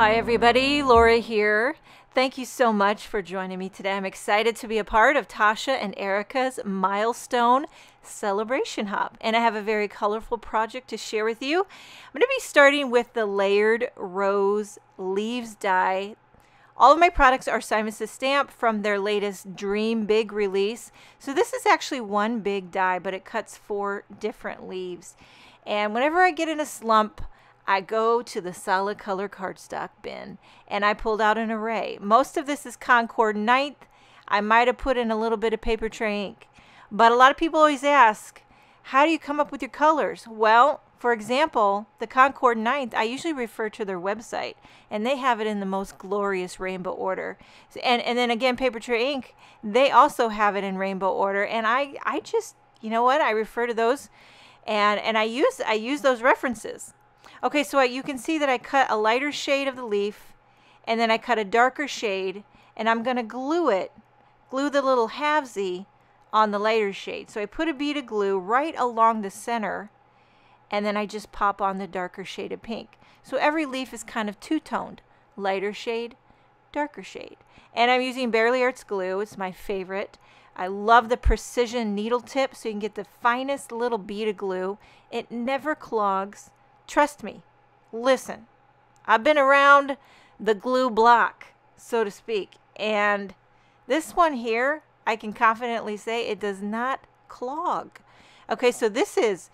Hi, everybody. Laura here. Thank you so much for joining me today. I'm excited to be a part of Tasha and Erica's milestone celebration hop, and I have a very colorful project to share with you. I'm going to be starting with the layered rose leaves die. All of my products are Simon Says Stamp from their latest Dream Big release. So this is actually one big die, but it cuts four different leaves. And whenever I get in a slump, I go to the solid color cardstock bin and I pulled out an array. Most of this is Concord Ninth. I might have put in a little bit of Papertrey ink. But a lot of people always ask, how do you come up with your colors? Well, for example, the Concord Ninth, I usually refer to their website, and they have it in the most glorious rainbow order. And and then again, Papertrey ink, they also have it in rainbow order, and I I just you know what I refer to those, and and I use I use those references. Okay, so you can see that I cut a lighter shade of the leaf and then I cut a darker shade and I'm going to glue it, glue the little halvesy on the lighter shade. So I put a bead of glue right along the center and then I just pop on the darker shade of pink. So every leaf is kind of two-toned, lighter shade, darker shade. And I'm using Bearly Arts glue, it's my favorite. I love the precision needle tip so you can get the finest little bead of glue. It never clogs Trust me. Listen. I've been around the glue block, so to speak. And this one here, I can confidently say it does not clog. Okay, so this is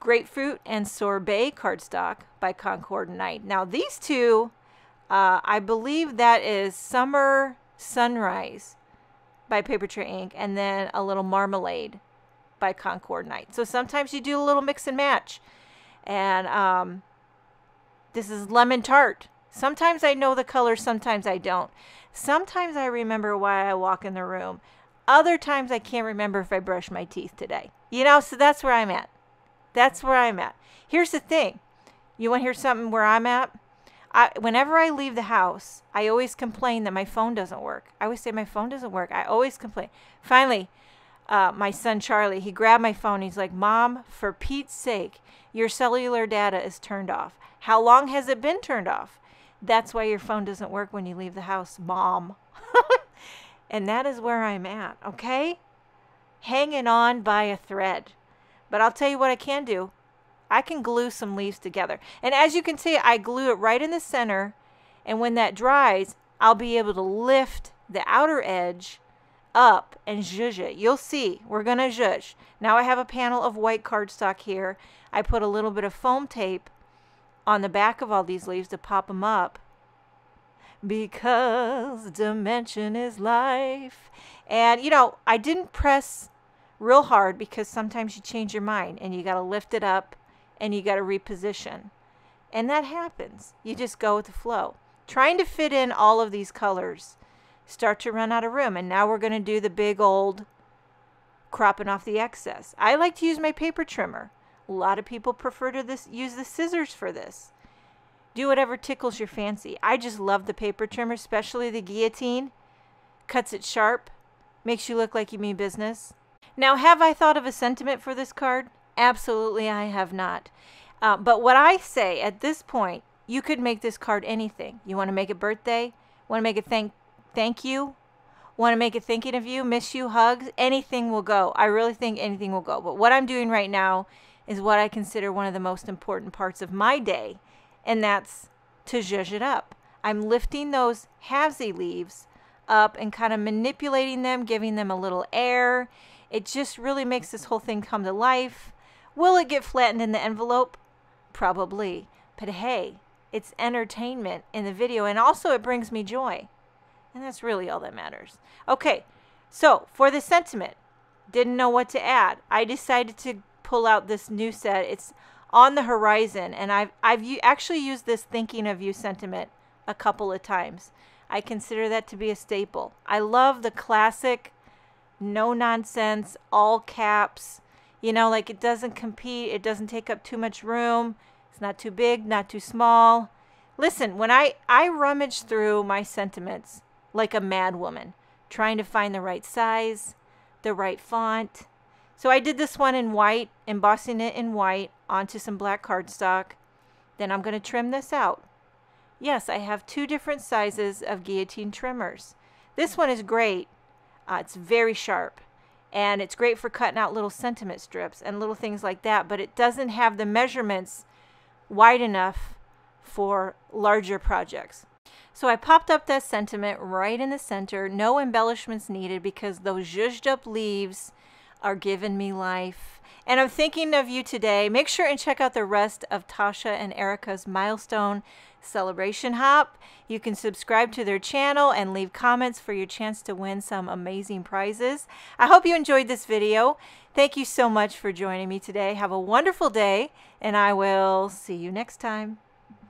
Grapefruit and Sorbet cardstock by Concord Ninth. Now these two, uh, I believe that is Summer Sunrise by Papertrey Ink and then a little Marmalade by Concord Ninth. So sometimes you do a little mix and match. And um, this is lemon tart. Sometimes I know the color, sometimes I don't. Sometimes I remember why I walk in the room. Other times I can't remember if I brushed my teeth today. You know, so that's where I'm at. That's where I'm at. Here's the thing. You want to hear something where I'm at? I, whenever I leave the house, I always complain that my phone doesn't work. I always say my phone doesn't work. I always complain. Finally, uh, my son Charlie, he grabbed my phone. He's like, Mom, for Pete's sake, your cellular data is turned off. How long has it been turned off? That's why your phone doesn't work when you leave the house, Mom. and that is where I'm at, okay? Hanging on by a thread. But I'll tell you what I can do. I can glue some leaves together. And as you can see, I glue it right in the center. And when that dries, I'll be able to lift the outer edge up and zhuzh it. You'll see, we're going to zhuzh. Now I have a panel of white cardstock here. I put a little bit of foam tape on the back of all these leaves to pop them up. Because dimension is life. And, you know, I didn't press real hard because sometimes you change your mind and you got to lift it up and you got to reposition. And that happens. You just go with the flow. Trying to fit in all of these colors start to run out of room. And now we're going to do the big old cropping off the excess. I like to use my paper trimmer. A lot of people prefer to this, use the scissors for this. Do whatever tickles your fancy. I just love the paper trimmer, especially the guillotine. Cuts it sharp, makes you look like you mean business. Now, have I thought of a sentiment for this card? Absolutely, I have not. Uh, but what I say at this point, you could make this card anything. You want to make it birthday? Want to make it thank thank you, want to make it thinking of you, miss you, hugs, anything will go. I really think anything will go. But what I'm doing right now is what I consider one of the most important parts of my day, and that's to zhuzh it up. I'm lifting those halvesy leaves up and kind of manipulating them, giving them a little air. It just really makes this whole thing come to life. Will it get flattened in the envelope? Probably. But hey, it's entertainment in the video, and also it brings me joy. And that's really all that matters. Okay, so for the sentiment, didn't know what to add. I decided to pull out this new set. It's on the horizon, and I've, I've actually used this thinking of you sentiment a couple of times. I consider that to be a staple. I love the classic, no nonsense, all caps. You know, like it doesn't compete, it doesn't take up too much room, it's not too big, not too small. Listen, when I, I rummage through my sentiments, like a madwoman, trying to find the right size, the right font. So I did this one in white, embossing it in white onto some black cardstock. Then I'm going to trim this out. Yes, I have two different sizes of guillotine trimmers. This one is great. Uh, it's very sharp and it's great for cutting out little sentiment strips and little things like that, but it doesn't have the measurements wide enough for larger projects. So I popped up that sentiment right in the center, no embellishments needed because those zhuzhed up leaves are giving me life. And I'm thinking of you today. Make sure and check out the rest of Tasha and Erica's milestone celebration hop. You can subscribe to their channel and leave comments for your chance to win some amazing prizes. I hope you enjoyed this video. Thank you so much for joining me today. Have a wonderful day, and I will see you next time.